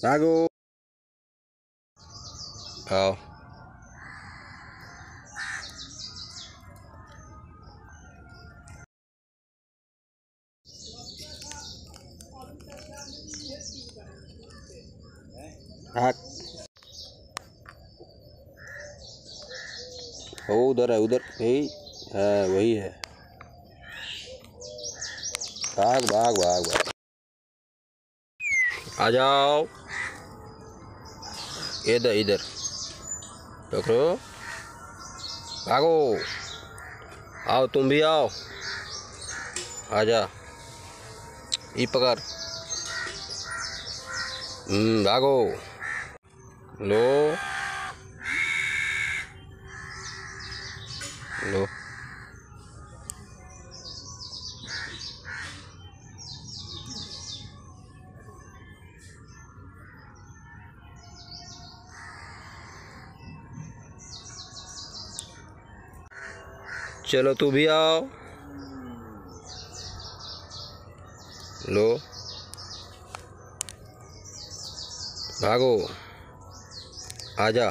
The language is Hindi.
भागो आओ वो उधर है उधर। यही है वही है। भाग भाग भाग भाग। आ जाओ। इधर इधर पकड़ो भागो आओ तुम भी आओ आजा ई पकड़ भागो लो लो चलो तू भी आओ। लो। भागो। आजा